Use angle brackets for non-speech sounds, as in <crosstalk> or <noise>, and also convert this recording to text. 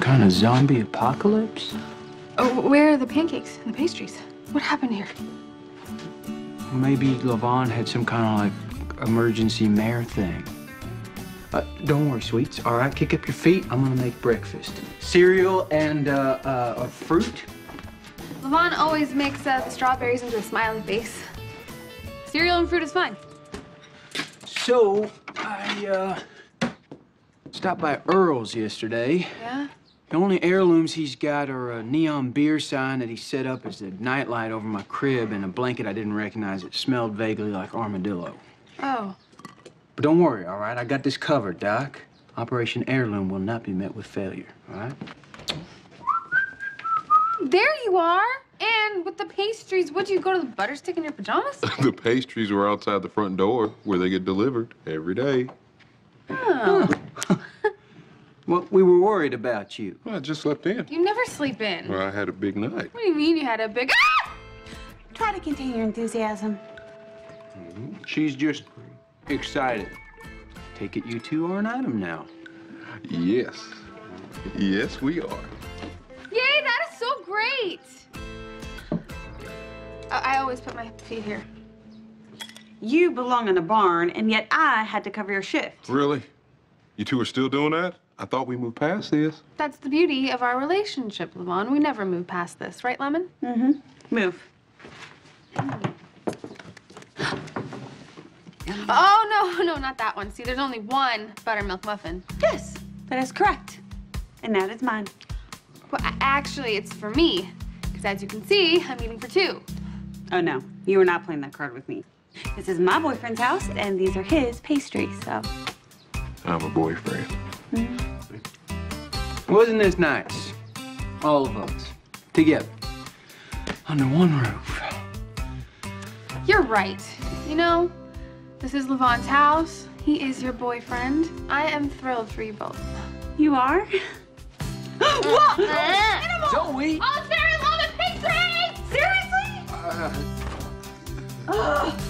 kind of zombie apocalypse? Oh, where are the pancakes and the pastries? What happened here? Maybe Lavon had some kind of like emergency mayor thing. Uh, don't worry, sweets. All right, kick up your feet. I'm gonna make breakfast. Cereal and uh, uh, fruit. Lavon always makes uh, the strawberries into a smiley face. Cereal and fruit is fine. So I uh, stopped by Earl's yesterday. Yeah? The only heirlooms he's got are a neon beer sign that he set up as a nightlight over my crib and a blanket I didn't recognize It smelled vaguely like armadillo. Oh. But don't worry, all right? I got this covered, Doc. Operation Heirloom will not be met with failure, all right? There you are. And with the pastries, would you go to the butter stick in your pajamas? <laughs> the pastries were outside the front door where they get delivered every day. Oh. Well, we were worried about you. Well, I just slept in. You never sleep in. Well, I had a big night. What do you mean you had a big... Ah! Try to contain your enthusiasm. She's just excited. Take it you two are an item now. Yes. Yes, we are. Yay, that is so great. I, I always put my feet here. You belong in a barn, and yet I had to cover your shift. Really? You two are still doing that? I thought we moved past this. That's the beauty of our relationship, Lavon. We never move past this, right, Lemon? Mm-hmm. Move. Oh, no, no, not that one. See, there's only one buttermilk muffin. Yes, that is correct. And that is mine. Well, actually, it's for me. Because as you can see, I'm eating for two. Oh, no. You are not playing that card with me. This is my boyfriend's house, and these are his pastries, so. I'm a boyfriend. Mm-hmm. Wasn't this nice? All of us, together, under one roof. You're right. You know, this is Lavon's house. He is your boyfriend. I am thrilled for you both. You are? <gasps> Whoa! <laughs> Zoe! Oh, Sarah, love pastries! Seriously? Uh, <gasps>